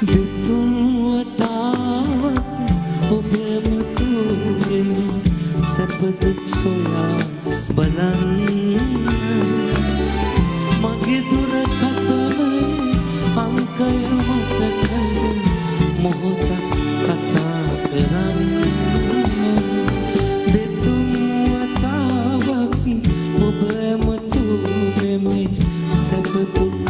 දෙතුන් වතාවක් ඔබම තුරෙමි සැපදුක් සොයා බලන්න මගේ දුර කතව අංකය මතක මොහොතක් කතා කරන්න දෙතුන් වතාවක් ඔබම තුරෙමි සැපදුක්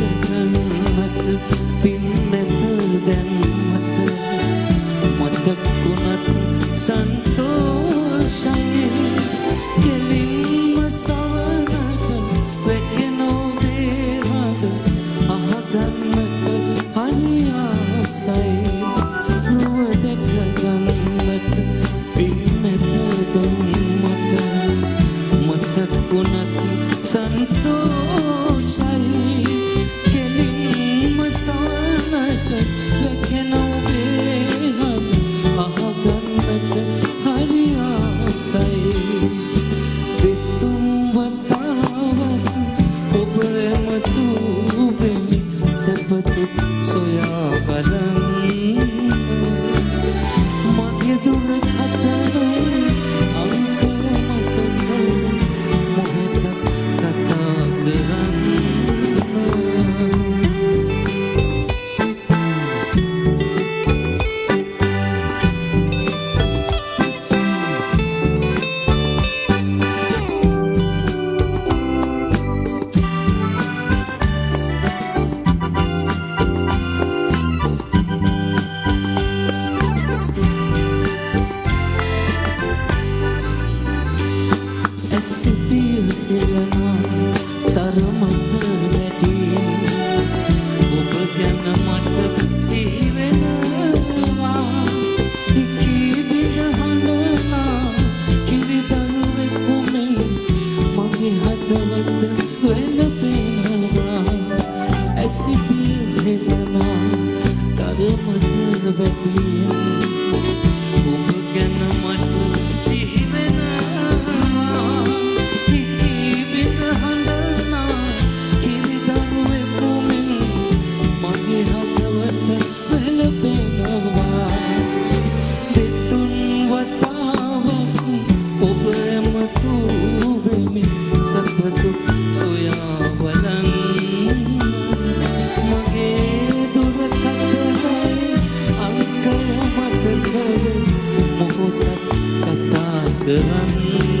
ආසයි දෙතුන් වතාවක් ඔබ ඇමතු වෙමි සැපතුක් සොයා බලන්න ඇසිපිය එලනා තරමට වැඩි ඔබ ගැන මට සිහිවෙනවා හිකී බිඳ හඬනා කිරිදරුවෙකුමෙන් මගේ හදවත වැළපෙනවා ඇසිපිය එලනා තරමට වැඩි කතා කරන්න